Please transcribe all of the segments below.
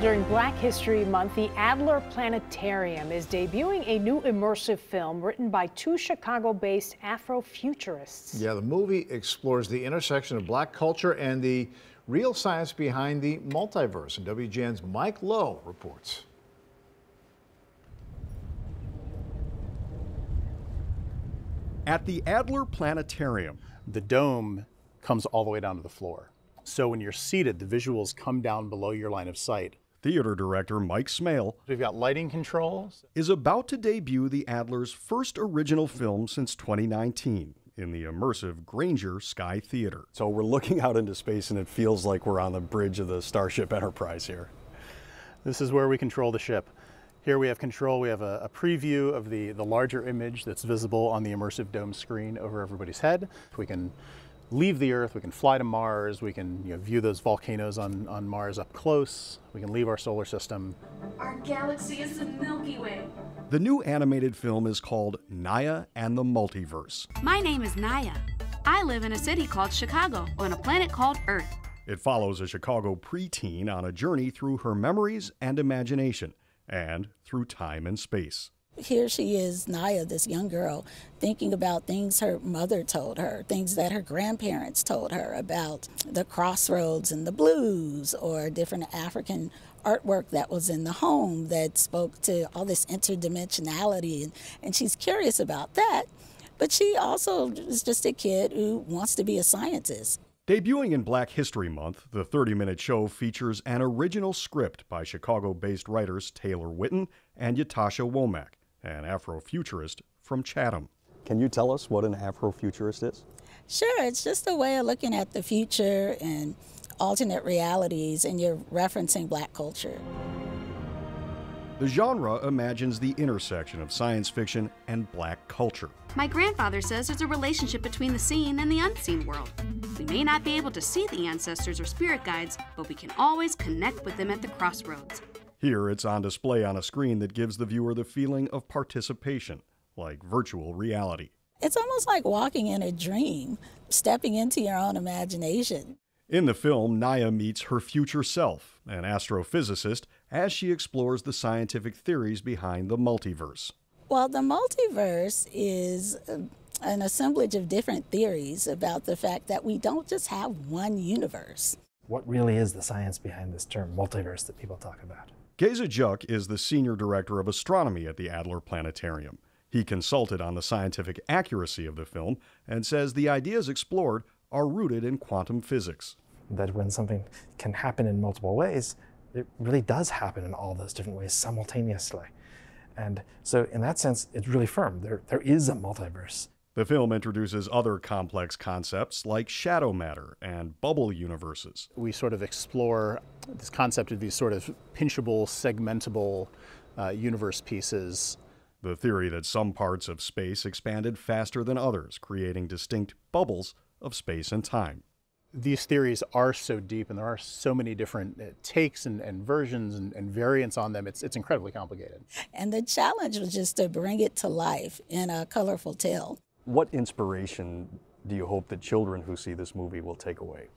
during Black History Month, the Adler Planetarium is debuting a new immersive film written by two Chicago-based Afrofuturists. Yeah, the movie explores the intersection of black culture and the real science behind the multiverse. And WGN's Mike Lowe reports. At the Adler Planetarium, the dome comes all the way down to the floor. So when you're seated, the visuals come down below your line of sight. Theater director Mike Smale We've got lighting controls. is about to debut the Adler's first original film since 2019 in the immersive Grainger Sky Theater. So we're looking out into space and it feels like we're on the bridge of the Starship Enterprise here. This is where we control the ship. Here we have control, we have a, a, preview of the, the larger image that's visible on the immersive dome screen over everybody's head. We can leave the Earth, we can fly to Mars, we can you know, view those volcanoes on, on Mars up close, we can leave our solar system. Our galaxy is the Milky Way. The new animated film is called Naya and the Multiverse. My name is Naya. I live in a city called Chicago on a planet called Earth. It follows a Chicago preteen on a journey through her memories and imagination and through time and space. Here she is, Naya, this young girl, thinking about things her mother told her, things that her grandparents told her about the crossroads and the blues, or different African artwork that was in the home that spoke to all this interdimensionality. And, and she's curious about that. But she also is just a kid who wants to be a scientist. Debuting in Black History Month, the 30 minute show features an original script by Chicago based writers Taylor Witten and Ytasha Womack, an Afrofuturist from Chatham. Can you tell us what an Afrofuturist is? Sure, it's just a way of looking at the future and alternate realities, and you're referencing black culture. The genre imagines the intersection of science fiction and black culture. My grandfather says there's a relationship between the seen and the unseen world. We may not be able to see the ancestors or spirit guides, but we can always connect with them at the crossroads. Here it's on display on a screen that gives the viewer the feeling of participation, like virtual reality. It's almost like walking in a dream, stepping into your own imagination. In the film, Naya meets her future self, an astrophysicist, as she explores the scientific theories behind the multiverse. Well, the multiverse is uh, an assemblage of different theories about the fact that we don't just have one universe. What really is the science behind this term multiverse that people talk about? Geza Gyuk is the senior director of astronomy at the Adler Planetarium. He consulted on the scientific accuracy of the film and says the ideas explored are rooted in quantum physics. That when something can happen in multiple ways, it really does happen in all those different ways simultaneously. And so, in that sense, it's really firm. There, there is a multiverse. The film introduces other complex concepts like shadow matter and bubble universes. We sort of explore this concept of these sort of pinchable, segmentable uh, universe pieces. The theory that some parts of space expanded faster than others, creating distinct bubbles of space and time. These theories are so deep and there are so many different uh, takes and, and versions and, and, variants on them, it's, it's incredibly complicated. And the challenge was just to bring it to life in a colorful tale. What inspiration do you hope that children who see this movie will take away?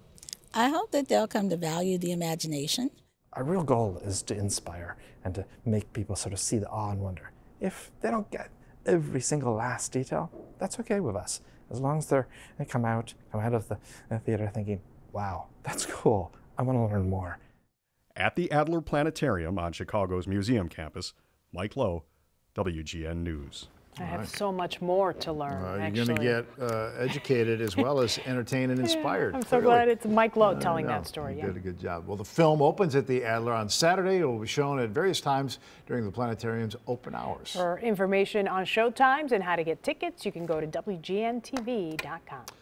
I hope that they'll come to value the imagination. Our real goal is to inspire and to make people sort of see the awe and wonder. If they don't get every single last detail, that's okay with us as long as they're, they come out, come out of the, the theater thinking, wow, that's cool. I want to learn more. At the Adler Planetarium on Chicago's museum campus, Mike Lowe, WGN News. I have right. so much more to learn. Uh, you're going to get uh, educated as well as entertained and inspired. I'm so clearly. glad it's Mike Lowe telling that story. You yeah. did a good job. Well, the film opens at the Adler on Saturday. It will be shown at various times during the planetarium's open hours. For information on showtimes and how to get tickets, you can go to WGNTV.com.